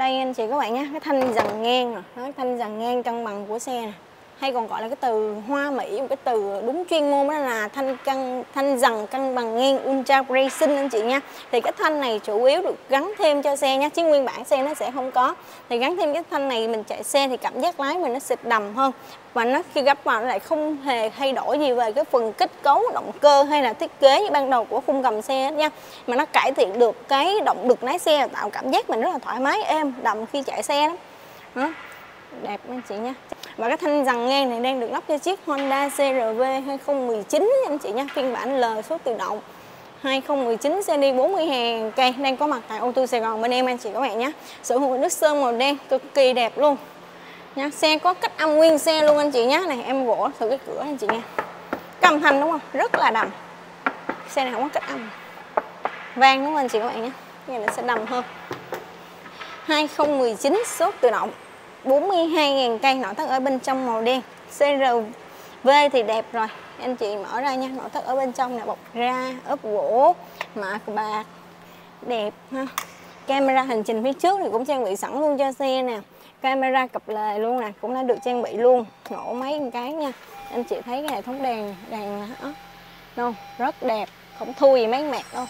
đây anh chị các bạn nhé cái thanh dằn ngang nè đó, thanh dằn ngang cân bằng của xe nè hay còn gọi là cái từ hoa mỹ một cái từ đúng chuyên môn đó là thanh cân thanh dằn cân bằng ngang ultra racing anh chị nha. Thì cái thanh này chủ yếu được gắn thêm cho xe nha chứ nguyên bản xe nó sẽ không có. Thì gắn thêm cái thanh này mình chạy xe thì cảm giác lái mình nó xịt đầm hơn. Và nó khi gấp vào nó lại không hề thay đổi gì về cái phần kết cấu động cơ hay là thiết kế như ban đầu của khung gầm xe hết nha. Mà nó cải thiện được cái động lực lái xe tạo cảm giác mình rất là thoải mái êm đầm khi chạy xe đó, đó. đẹp anh chị nha và cái thanh rằng ngang này đang được lắp cho chiếc Honda CRV 2019 anh chị nha phiên bản L số tự động. 2019 CD 40 hàng. Cây đang có mặt tại ô tô Sài Gòn bên em, anh chị các bạn nhé sở hữu nước sơn màu đen, cực kỳ đẹp luôn. Nha xe có cách âm nguyên xe luôn, anh chị nhé này, em gỗ thử cái cửa, anh chị nha cầm thanh đúng không? Rất là đầm. Xe này không có cách âm. Vang đúng không, anh chị các bạn nhé cái này nó sẽ đầm hơn. 2019 số tự động. 42.000 cây nội thất ở bên trong màu đen. CRV thì đẹp rồi. Anh chị mở ra nha, nội thất ở bên trong là bọc ra, ốp gỗ mạ bạc. Đẹp ha. Camera hành trình phía trước thì cũng trang bị sẵn luôn cho xe nè. Camera cặp lề luôn nè, cũng đã được trang bị luôn. Nổ mấy cái nha. Anh chị thấy cái hệ thống đèn đèn đó đâu, rất đẹp, không thua gì mấy mẹt đâu.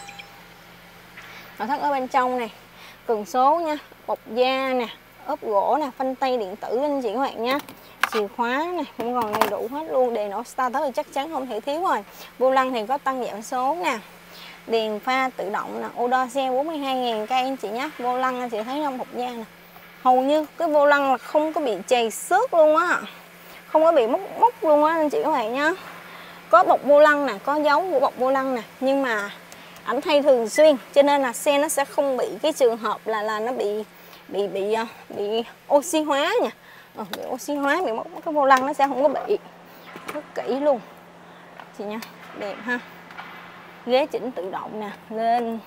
Nội thất ở bên trong này cần số nha, bọc da nè ốp gỗ nè, phanh tay điện tử anh chị các bạn nha chìa khóa này cũng còn đầy đủ hết luôn, đèn nổ start thì chắc chắn không thể thiếu rồi. Vô lăng thì có tăng giảm số nè. Đèn pha tự động nè, ô đo xe 42.000 cây anh chị nhé vô lăng anh chị thấy không? Hộp da nè. Hầu như cái vô lăng là không có bị chày xước luôn á. Không có bị mốc mốc luôn á anh chị các bạn nhé có bọc vô lăng nè, có dấu của bọc vô lăng nè, nhưng mà ảnh thay thường xuyên, cho nên là xe nó sẽ không bị cái trường hợp là là nó bị bị bị ờ, bị oxy hóa nha ờ, bị oxy hóa bị mất cái vô lăng nó sẽ không có bị rất kỹ luôn. Chị nha đẹp ha. Ghế chỉnh tự động nè lên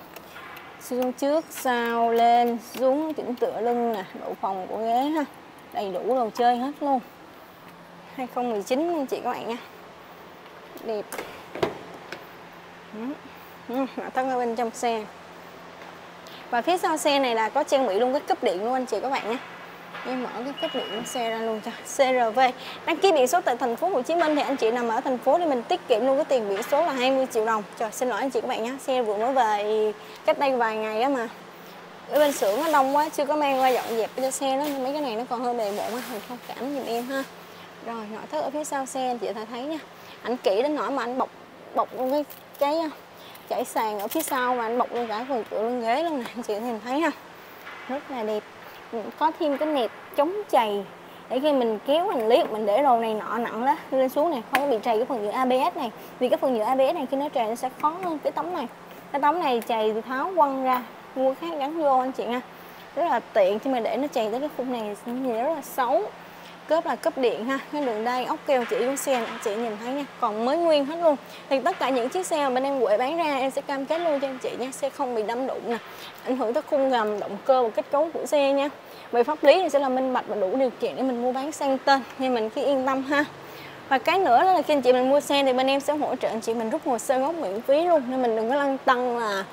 xuống trước sau lên xuống chỉnh tựa lưng nè độ phòng của ghế ha. Đầy đủ đồ chơi hết luôn. 2019 anh chị các bạn nha. Đẹp. Nội thân ở bên trong xe và phía sau xe này là có trang bị luôn cái cúp điện luôn anh chị các bạn nhé. Em mở cái cấp điện xe ra luôn cho CRV đăng ký biển số tại thành phố Hồ Chí Minh thì anh chị nằm ở thành phố thì mình tiết kiệm luôn cái tiền biển số là 20 triệu đồng. Trời, xin lỗi anh chị các bạn nhé, xe vừa mới về cách đây vài ngày á mà. Ở bên xưởng nó đông quá, chưa có mang qua dọn dẹp cho xe đó mấy cái này nó còn hơi bề bộn mình không cảm giùm em ha. Rồi, nội thất ở phía sau xe, anh chị thấy nha. Anh kỹ đến nỗi mà anh bọc bọc luôn cái cái chảy sàn ở phía sau và anh bọc luôn cả phần tựa lưng ghế luôn nè. Anh chị nhìn thấy ha rất là đẹp. Có thêm cái nẹp chống chày để khi mình kéo hành lý, mình để đồ này nọ nặng đó, lên xuống này, không có bị trầy cái phần nhựa ABS này. Vì cái phần nhựa ABS này khi nó trầy nó sẽ khó hơn cái tấm này. Cái tấm này chày thì tháo quăng ra, mua khác gắn vô anh chị nha. Rất là tiện khi mà để nó chày tới cái khung này nhìn rất là xấu cướp là cướp điện ha. Cái đường đai ốc keo chỉ của xe anh chị nhìn thấy nha, còn mới nguyên hết luôn. Thì tất cả những chiếc xe mà bên em quệ bán ra, em sẽ cam kết luôn cho anh chị nha, xe không bị đâm đụng nè, ảnh hưởng tới khung gầm, động cơ và kết cấu của xe nha. Về pháp lý thì sẽ là minh bạch và đủ điều kiện để mình mua bán sang tên nên mình cứ yên tâm ha. Và cái nữa đó là khi anh chị mình mua xe thì bên em sẽ hỗ trợ anh chị mình rút hồ sơ gốc miễn phí luôn, nên mình đừng có lăn tăng là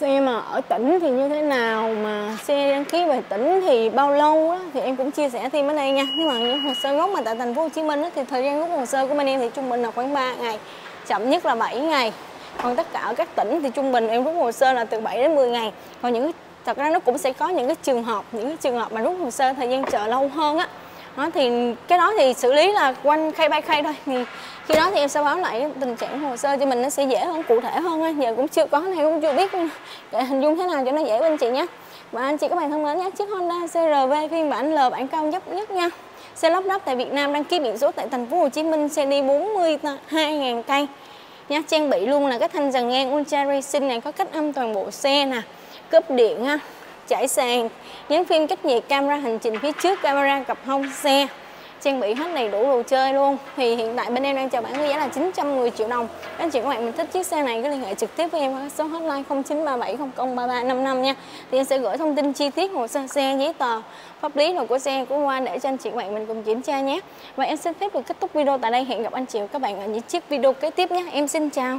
xe mà ở tỉnh thì như thế nào? Mà xe đăng ký về tỉnh thì bao lâu á? Thì em cũng chia sẻ thêm ở đây nha. Nhưng mà những hồ sơ gốc mà tại thành phố Hồ Chí Minh á, thì thời gian rút hồ sơ của bên em thì trung bình là khoảng 3 ngày. Chậm nhất là 7 ngày. Còn tất cả ở các tỉnh thì trung bình em rút hồ sơ là từ 7 đến 10 ngày. Còn những thật ra nó cũng sẽ có những cái trường hợp những cái trường hợp mà rút hồ sơ thời gian chờ lâu hơn á đó, thì cái đó thì xử lý là quanh khay bay khay thôi. Thì khi đó thì em sẽ báo lại tình trạng hồ sơ cho mình nó sẽ dễ hơn cụ thể hơn á. Giờ cũng chưa có này cũng chưa biết để hình dung thế nào cho nó dễ bên chị nhé và anh chị các bạn thân mến nhé chiếc Honda CRV phiên bản L bản cao nhất nhất nha. Xe lắp ráp tại Việt Nam đăng ký biển số tại thành phố Hồ Chí Minh xe đi 42.000 cây. Nha trang bị luôn là cái thanh dàn ngang Ultra Racing này có cách âm toàn bộ xe nè cướp điện ha chải sàn. Nhấn phim cách nhiệt camera hành trình phía trước, camera cặp hông, xe. Trang bị hết đầy đủ đồ chơi luôn. Thì hiện tại bên em đang chào bán với giá là 910 triệu đồng. Anh chị các bạn, mình thích chiếc xe này cứ liên hệ trực tiếp với em qua số hotline 0937003355 nha. Thì em sẽ gửi thông tin chi tiết hồ sơ xe, giấy tờ, pháp lý đồ của xe, của Hoa để cho anh chị các bạn mình cùng kiểm tra nhé. Và em xin phép được kết thúc video tại đây. Hẹn gặp anh chị và các bạn ở những chiếc video kế tiếp nhé. Em xin chào.